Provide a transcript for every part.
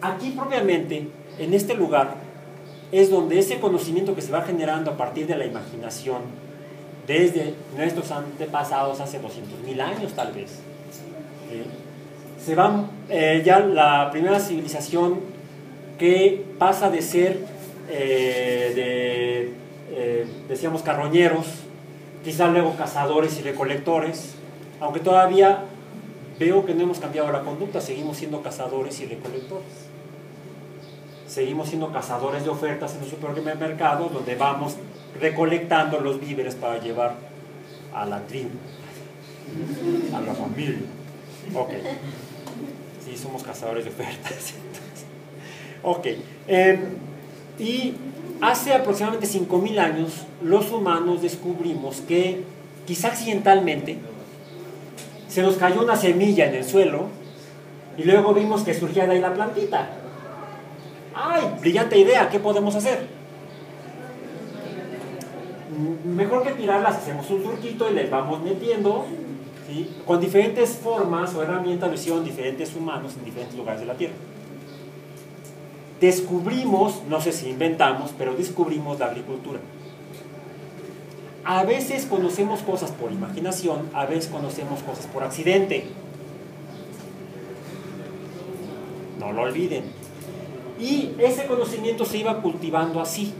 aquí propiamente, en este lugar, es donde ese conocimiento que se va generando a partir de la imaginación, desde nuestros antepasados hace 200.000 años tal vez, se va eh, ya la primera civilización que pasa de ser eh, de, eh, decíamos, carroñeros, quizás luego cazadores y recolectores, aunque todavía veo que no hemos cambiado la conducta, seguimos siendo cazadores y recolectores. Seguimos siendo cazadores de ofertas en los supermercados, donde vamos recolectando los víveres para llevar a la tribu, a la familia. Ok. Sí, somos cazadores de ofertas. Ok. Em, y hace aproximadamente 5.000 años, los humanos descubrimos que, quizá accidentalmente, se nos cayó una semilla en el suelo y luego vimos que surgía de ahí la plantita. ¡Ay! Brillante idea, ¿qué podemos hacer? Mejor que tirarlas, hacemos un surquito y les vamos metiendo con diferentes formas o herramientas lo hicieron diferentes humanos en diferentes lugares de la Tierra. Descubrimos, no sé si inventamos, pero descubrimos la agricultura. A veces conocemos cosas por imaginación, a veces conocemos cosas por accidente. No lo olviden. Y ese conocimiento se iba cultivando así.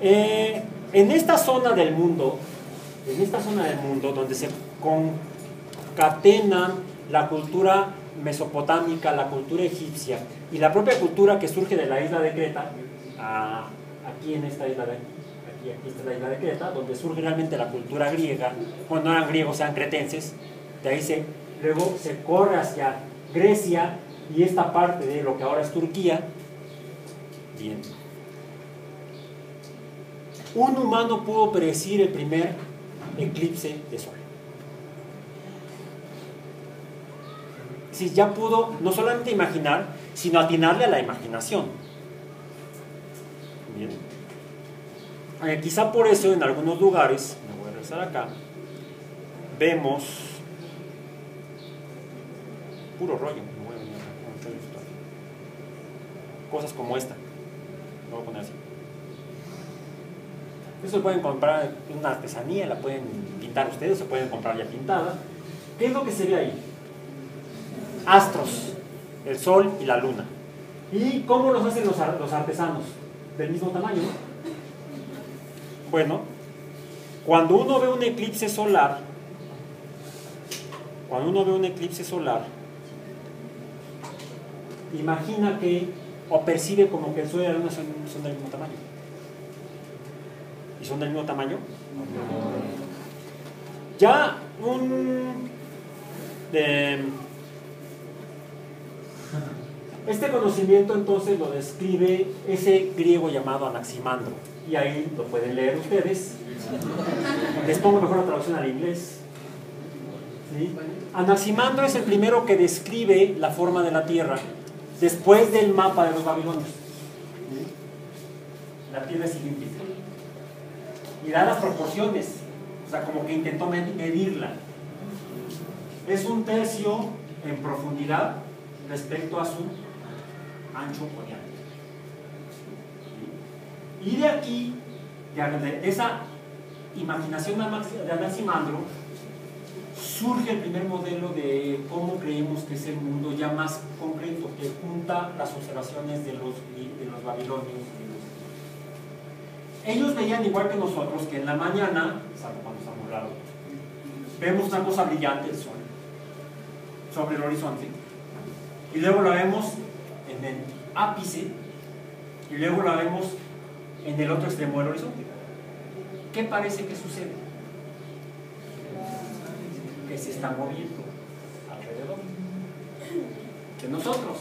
Eh, en esta zona del mundo, en esta zona del mundo donde se concatenan la cultura mesopotámica, la cultura egipcia y la propia cultura que surge de la isla de Creta, aquí en esta isla de aquí, aquí está la isla de Creta, donde surge realmente la cultura griega, cuando eran griegos eran cretenses, de ahí se, luego se corre hacia Grecia y esta parte de lo que ahora es Turquía. Bien. Un humano pudo predecir el primer eclipse de sol. Si ya pudo no solamente imaginar, sino atinarle a la imaginación. Bien. Quizá por eso en algunos lugares, me voy a regresar acá, vemos puro rollo. Cosas como esta. Lo voy a poner así. Eso se pueden comprar en una artesanía, la pueden pintar ustedes, se pueden comprar ya pintada. ¿Qué es lo que se ve ahí? Astros, el sol y la luna. ¿Y cómo los hacen los artesanos? Del mismo tamaño, Bueno, cuando uno ve un eclipse solar, cuando uno ve un eclipse solar, imagina que, o percibe como que el sol y la luna son del mismo tamaño y son del mismo tamaño. Ya un... este conocimiento entonces lo describe ese griego llamado Anaximandro. Y ahí lo pueden leer ustedes. Les pongo mejor la traducción al inglés. Anaximandro es el primero que describe la forma de la Tierra después del mapa de los babilonios. La Tierra es cilíndrica y da las proporciones, o sea, como que intentó medirla. Es un tercio en profundidad respecto a su ancho diámetro. Y de aquí, de esa imaginación de Anaximandro, surge el primer modelo de cómo creemos que es el mundo ya más concreto, que junta las observaciones de los, de los babilonios ellos veían igual que nosotros que en la mañana, salvo cuando está nublado, vemos una cosa brillante, el sol, sobre el horizonte, y luego la vemos en el ápice, y luego la vemos en el otro extremo del horizonte. ¿Qué parece que sucede? Está moviendo alrededor de nosotros.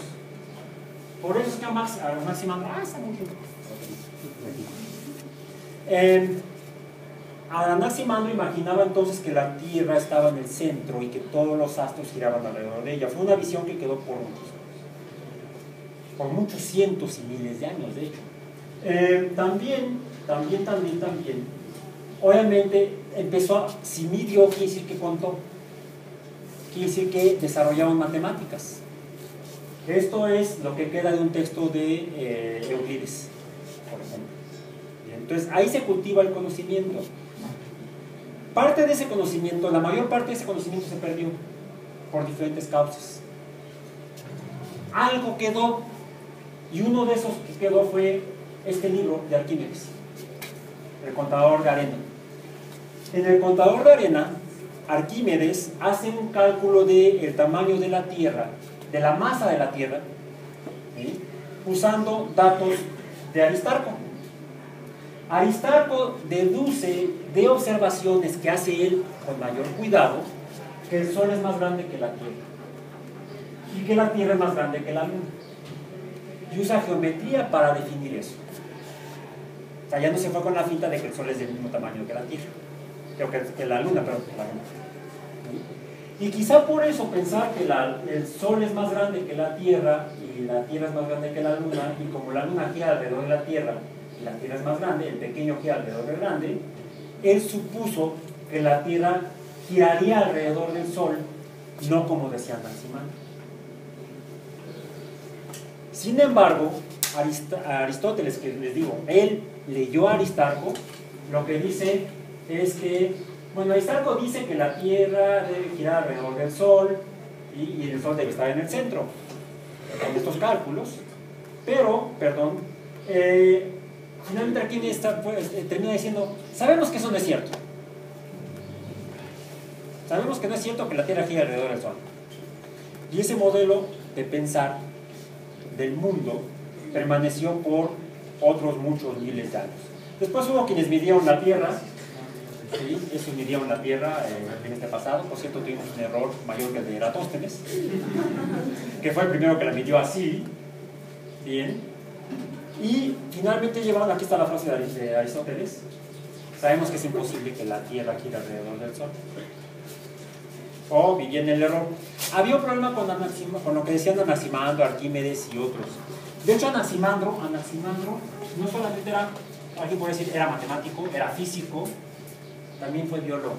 Por eso es que a Max, a Max ah, está moviendo. Eh, Anaximandro imaginaba entonces que la Tierra estaba en el centro y que todos los astros giraban alrededor de ella. Fue una visión que quedó por muchos por muchos cientos y miles de años, de hecho. Eh, también, también, también, también, obviamente empezó, si midió, quiere decir que contó, quiere decir que desarrollaban matemáticas. Esto es lo que queda de un texto de eh, Euclides, por ejemplo. Entonces ahí se cultiva el conocimiento. Parte de ese conocimiento, la mayor parte de ese conocimiento se perdió por diferentes causas. Algo quedó, y uno de esos que quedó fue este libro de Arquímedes, El contador de arena. En el contador de arena, Arquímedes hace un cálculo del el tamaño de la Tierra, de la masa de la Tierra, usando datos de Aristarco. Aristarco deduce de observaciones que hace él con mayor cuidado que el Sol es más grande que la Tierra y que la Tierra es más grande que la Luna. Y usa geometría para definir eso. O sea, ya no se fue con la finta de que el Sol es del mismo tamaño que la Tierra. Creo que, la Luna, pero la Luna. Y quizá por eso pensar que el Sol es más grande que la Tierra y la Tierra es más grande que la Luna, y como la Luna gira alrededor de la Tierra y la Tierra es más grande, el pequeño gira alrededor del grande, él supuso que la Tierra giraría alrededor del Sol, no como decía Anaximandro. Sin embargo, Aristóteles, que les digo, él leyó a Aristarco, lo que dice es que, bueno, Aristarco dice que la Tierra debe girar alrededor del Sol y, el Sol debe estar en el centro, con estos cálculos, pero, perdón, eh, finalmente aquí está, pues, eh, termina diciendo, sabemos que eso no es cierto. Sabemos que no es cierto que la Tierra gira alrededor del Sol. Y ese modelo de pensar del mundo permaneció por otros muchos miles de años. Después hubo quienes midieron la Tierra, ¿sí? eso midieron la Tierra eh, en este pasado, por cierto tuvimos un error mayor que el de Eratóstenes, que fue el primero que la midió así, bien, y finalmente llevaron, aquí está la frase de Aristóteles, sabemos que es imposible que la Tierra gire alrededor del Sol. O viviendo el error. Había un problema con, con lo que decían Anaximandro, Arquímedes y otros. De hecho, Anaximandro, Anaximandro no solamente era, alguien puede decir, era matemático, era físico, también fue biólogo.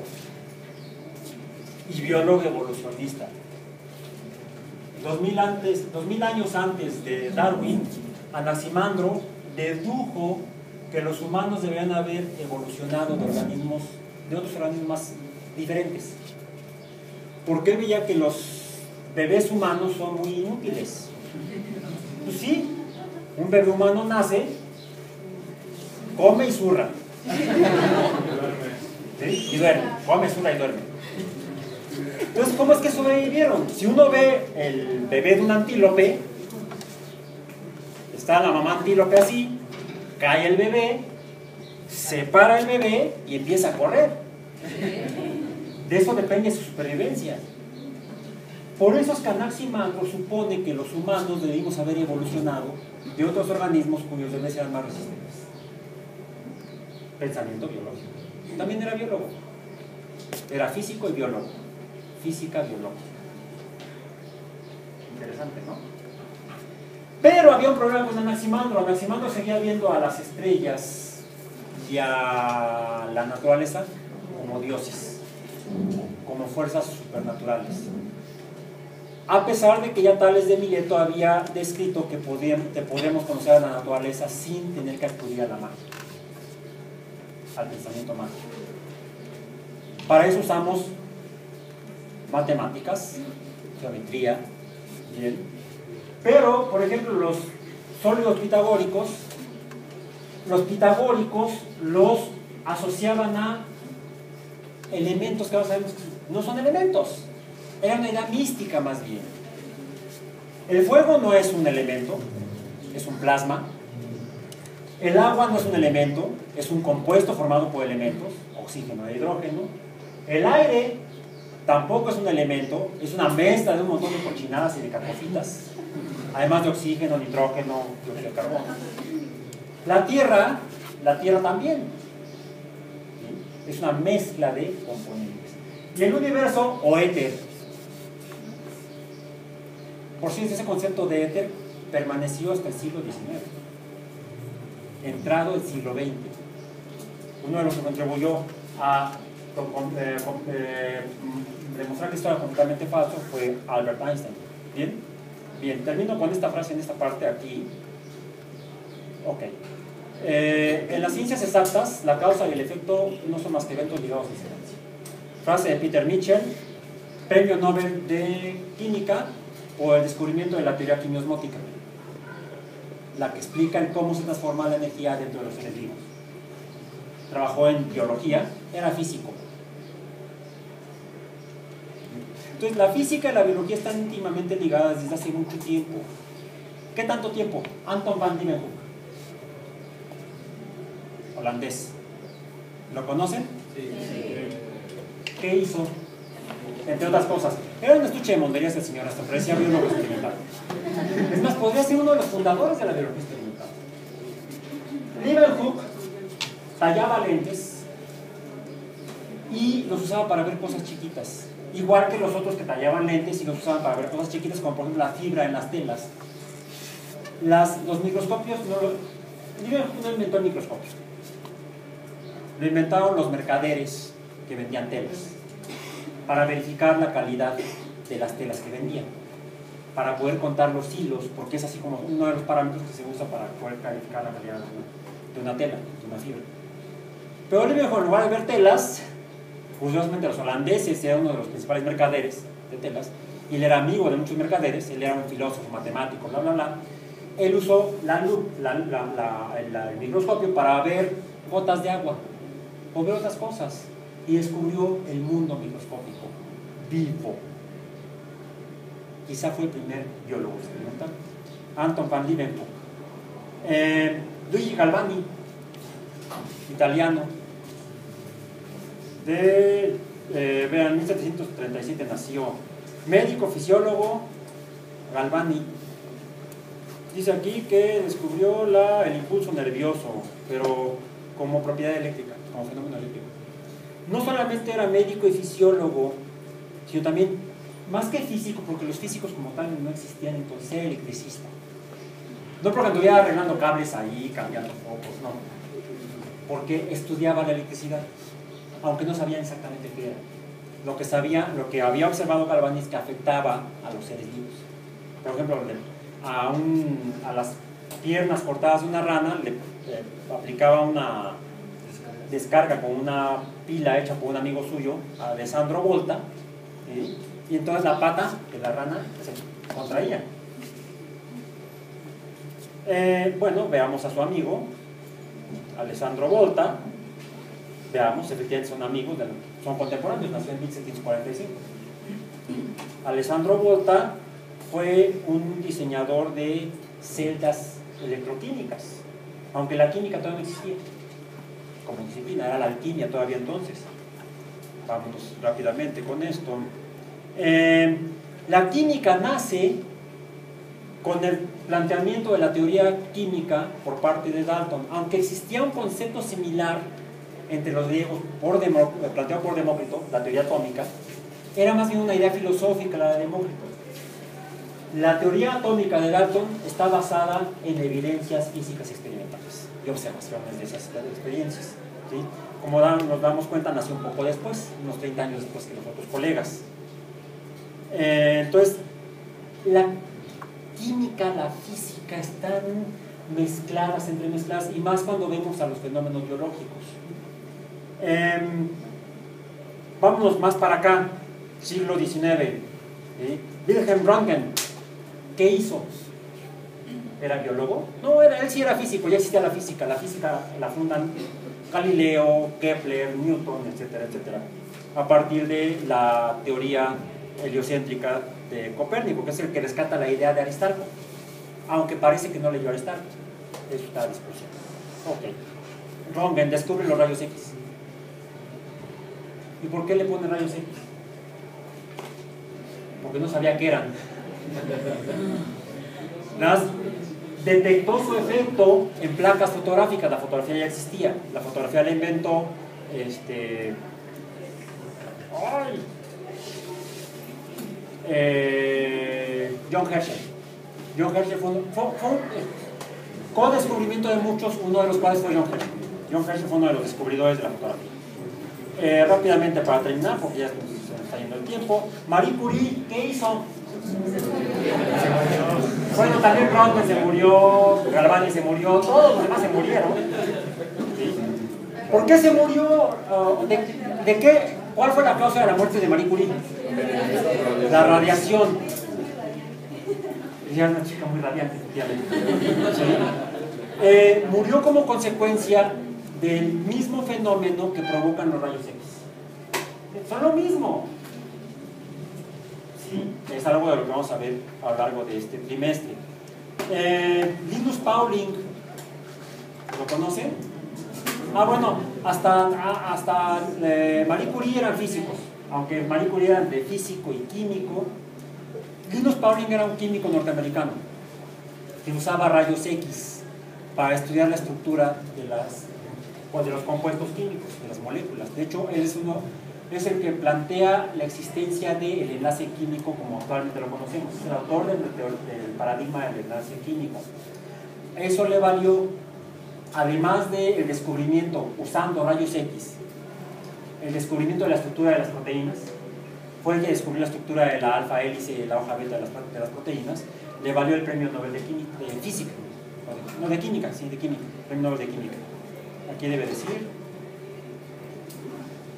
Y biólogo evolucionista. Dos mil, antes, dos mil años antes de Darwin, Anaximandro dedujo que los humanos deberían haber evolucionado de organismos, de otros organismos diferentes. Porque él veía que los bebés humanos son muy inútiles. Pues sí, un bebé humano nace, come y zurra. Y duerme, come, zurra y duerme. Entonces, ¿cómo es que sobrevivieron? Si uno ve el bebé de un antílope, Está la mamá antílope así, cae el bebé, separa el bebé y empieza a correr. De eso depende su supervivencia. Por eso es que Anaximandro supone que los humanos debimos haber evolucionado de otros organismos cuyos bebés eran más resistentes. Pensamiento biológico. También era biólogo. Era físico y biólogo. Física biológica. Interesante, ¿no? Pero había un problema con Anaximandro. Anaximandro seguía viendo a las estrellas y a la naturaleza como dioses, como fuerzas supernaturales. A pesar de que ya Tales de Mileto había descrito que podemos conocer a la naturaleza sin tener que acudir a la magia, al pensamiento mágico. Para eso usamos matemáticas, geometría, bien, pero, por ejemplo, los sólidos pitagóricos, los pitagóricos los asociaban a elementos que ahora sabemos que no son elementos. Era una idea mística más bien. El fuego no es un elemento, es un plasma. El agua no es un elemento, es un compuesto formado por elementos, oxígeno e hidrógeno. El aire tampoco es un elemento, es una mezcla de un montón de cochinadas y de cacofitas además de oxígeno, nitrógeno, dióxido de carbono. La Tierra, la Tierra también, es una mezcla de componentes. Y el universo o éter, por cierto, ese concepto de éter permaneció hasta el siglo XIX, entrado el siglo XX. Uno de los que contribuyó a eh, eh, demostrar que esto era completamente falso fue Albert Einstein. ¿Bien? Bien, termino con esta frase en esta parte aquí. Ok. Eh, en las ciencias exactas, la causa y el efecto no son más que eventos ligados a incidencia. Frase de Peter Mitchell, premio Nobel de Química por el descubrimiento de la teoría quimiosmótica, la que explica el cómo se transforma la energía dentro de los seres vivos. Trabajó en biología, era físico. Entonces, la física y la biología están íntimamente ligadas desde hace mucho tiempo. ¿Qué tanto tiempo? Anton van Leeuwenhoek holandés. ¿Lo conocen? Sí. ¿Qué hizo? Entre otras cosas. Era un estuche de monderías el señor hasta parecía biólogo experimental. Es más, podría ser uno de los fundadores de la biología experimental. Leeuwenhoek tallaba lentes y los usaba para ver cosas chiquitas. Igual que los otros que tallaban lentes y los usaban para ver cosas chiquitas, como por ejemplo la fibra en las telas. Las, los microscopios, no, Leeuwenhoek no inventó el microscopio lo inventaron los mercaderes que vendían telas para verificar la calidad de las telas que vendían, para poder contar los hilos, porque es así como uno de los parámetros que se usa para poder calificar la calidad de una, tela, de una fibra. Pero Oliver, en lugar de ver telas, curiosamente los holandeses eran uno de los principales mercaderes de telas, y él era amigo de muchos mercaderes, él era un filósofo, matemático, bla, bla, bla. Él usó la, el microscopio para ver gotas de agua o ver otras cosas y descubrió el mundo microscópico vivo. Quizá fue el primer biólogo experimental. Anton van Leeuwenhoek. Eh, Luigi Galvani, italiano, de, eh, vean, 1737 nació, médico, fisiólogo, Galvani. Dice aquí que descubrió la, el impulso nervioso, pero como propiedad eléctrica como fenómeno eléctrico. No solamente era médico y fisiólogo, sino también, más que físico, porque los físicos como tal no existían, entonces era electricista. No porque estuviera arreglando cables ahí, cambiando focos, no. Porque estudiaba la electricidad, aunque no sabía exactamente qué era. Lo que sabía, lo que había observado Galvani es que afectaba a los seres vivos. Por ejemplo, a, un, a las piernas cortadas de una rana le aplicaba una, descarga con una pila hecha por un amigo suyo, Alessandro Volta, y entonces la pata de la rana se contraía. Eh, bueno, veamos a su amigo, Alessandro Volta, veamos, efectivamente son amigos, son contemporáneos, nació en 1745. Alessandro Volta fue un diseñador de celdas electroquímicas, aunque la química todavía no existía como disciplina, era la alquimia todavía entonces. Vamos rápidamente con esto. Eh, la química nace con el planteamiento de la teoría química por parte de Dalton, aunque existía un concepto similar entre los griegos por planteado por Demócrito, la teoría atómica, era más bien una idea filosófica la de Demócrito. La teoría atómica de Dalton está basada en evidencias físicas experimentales y observaciones de esas experiencias. Como nos damos cuenta, nació un poco después, unos 30 años después que los otros colegas. Eh, entonces, la química, la física están mezcladas, entremezcladas, y más cuando vemos a los fenómenos biológicos. Em, vámonos más para acá, siglo XIX. Wilhelm Röntgen, ¿qué hizo? ¿Era biólogo? No, era, él sí era físico, ya existía la física. La física la fundan Galileo, Kepler, Newton, etcétera, etcétera, a partir de la teoría heliocéntrica de Copérnico, que es el que rescata la idea de Aristarco, aunque parece que no leyó Aristarco. Eso está a discusión. Ok. Röntgen descubre los rayos X. ¿Y por qué le pone rayos X? Porque no sabía qué eran. Las detectó su efecto en placas fotográficas, la fotografía ya existía, la fotografía la inventó este, eh, John Herschel. John Herschel fue, fue, con descubrimiento de muchos, uno de los cuales fue John Herschel. John Herschel fue uno de los descubridores de la fotografía. Eh, rápidamente para terminar, porque ya se está yendo el tiempo, Marie Curie, ¿qué hizo? Bueno, también Rondon se murió, Galvani se murió, todos los demás se murieron. ¿Por qué se murió? Uh, ¿De, ¿De, qué? ¿Cuál fue la causa de la muerte de Marie Curie? La radiación. Ella era una chica muy radiante. ¿Sí? Eh, murió como consecuencia del mismo fenómeno que provocan los rayos X. Son lo mismo. Es algo de lo que vamos a ver a lo largo de este trimestre. Eh, Linus Pauling, ¿lo conocen? Ah, bueno, hasta, hasta eh, Marie Curie eran físicos, aunque Marie Curie era de físico y químico. Linus Pauling era un químico norteamericano que usaba rayos X para estudiar la estructura de, las, de los compuestos químicos, de las moléculas. De hecho, él es, uno, es el que plantea la existencia del enlace químico como actualmente lo conocemos. Es el autor del, paradigma del enlace químico. Eso le valió además del descubrimiento usando rayos X, el descubrimiento de la estructura de las proteínas, fue el que descubrió la estructura de la alfa hélice y la hoja beta de las, de las proteínas, le valió el premio Nobel de, química, de física, no de química, sí, de química, premio Nobel de química. Aquí debe decir,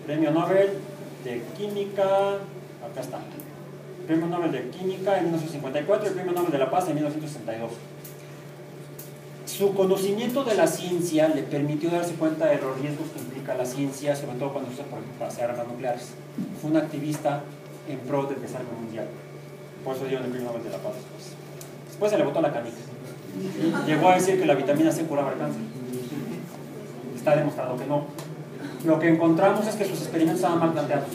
premio Nobel de química, acá está, premio Nobel de química en 1954 y el premio Nobel de la paz en 1962. Su conocimiento de la ciencia le permitió darse cuenta de los riesgos que implica la ciencia, sobre todo cuando se usa por hacer armas nucleares. Fue un activista en pro del desarme mundial. Por eso dio el premio Nobel de la Paz después. Después se le botó la canica. Llegó a decir que la vitamina C curaba el cáncer. Está demostrado que no. Lo que encontramos es que sus experimentos estaban mal planteados.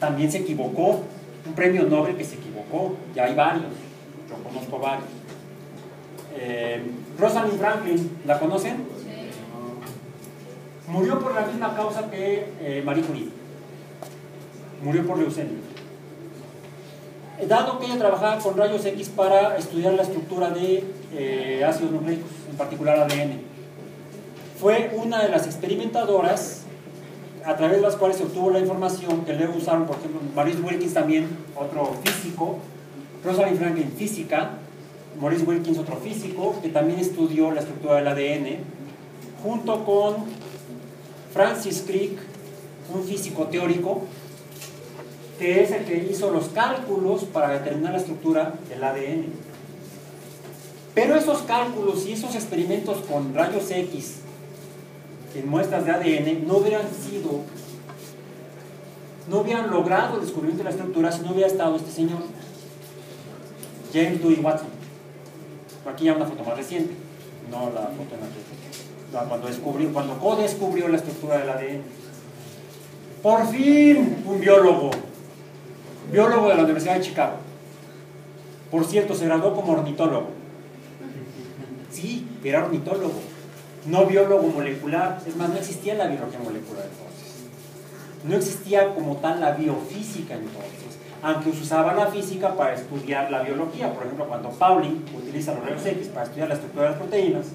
También se equivocó. Un premio Nobel que se equivocó. Ya hay varios. Yo conozco varios. Eh, Rosalind Franklin, ¿la conocen? Murió por la misma causa que eh, Marie Curie. Murió por leucemia. Dado que ella trabajaba con rayos X para estudiar la estructura de eh, ácidos nucleicos, en particular ADN, fue una de las experimentadoras a través de las cuales se obtuvo la información que luego usaron, por ejemplo, Maurice Wilkins también, otro físico, Rosalind Franklin física, Maurice Wilkins, otro físico, que también estudió la estructura del ADN, junto con Francis Crick, un físico teórico, que es el que hizo los cálculos para determinar la estructura del ADN. Pero esos cálculos y esos experimentos con rayos X en muestras de ADN no hubieran sido, no hubieran logrado el descubrimiento de la estructura si no hubiera estado este señor, James Dewey Watson. Aquí ya una foto más reciente, no la foto en la que, cuando descubrió, cuando co-descubrió la estructura del ADN. Por fin, un biólogo, biólogo de la Universidad de Chicago. Por cierto, se graduó como ornitólogo. Sí, era ornitólogo, no biólogo molecular. Es más, no existía la biología molecular entonces. No existía como tal la biofísica entonces aunque se usaba la física para estudiar la biología. Por ejemplo, cuando Pauling utiliza los rayos X para estudiar la estructura de las proteínas,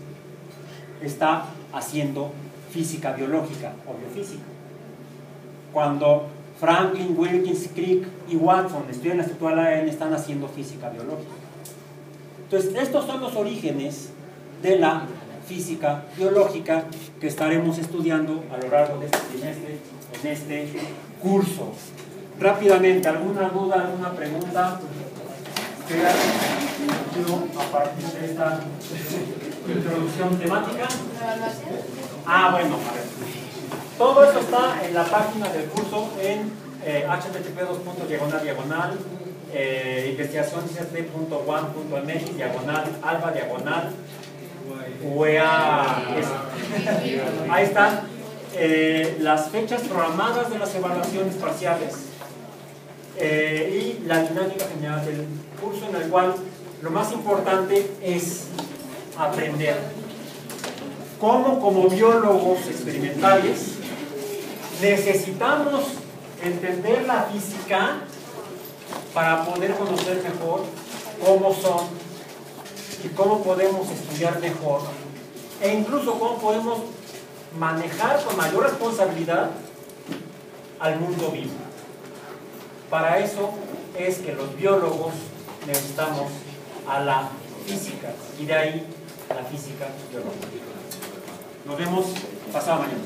está haciendo física biológica o biofísica. Cuando Franklin, Wilkins, Crick y Watson estudian la estructura del ADN, están haciendo física biológica. Entonces, estos son los orígenes de la física biológica que estaremos estudiando a lo largo de este trimestre en este curso. Rápidamente, ¿alguna duda, alguna pregunta que haya a partir de esta introducción temática? Ah, bueno, a ver. Todo esto está en la página del curso en eh, http diagonal diagonal eh, investigacionisp.one.mx diagonal alba diagonal UEA. Ahí están eh, las fechas programadas de las evaluaciones parciales eh, y la dinámica general del curso en el cual lo más importante es aprender cómo como biólogos experimentales necesitamos entender la física para poder conocer mejor cómo son y cómo podemos estudiar mejor e incluso cómo podemos manejar con mayor responsabilidad al mundo vivo. Para eso es que los biólogos necesitamos a la física y de ahí la física biológica. Nos vemos pasado mañana.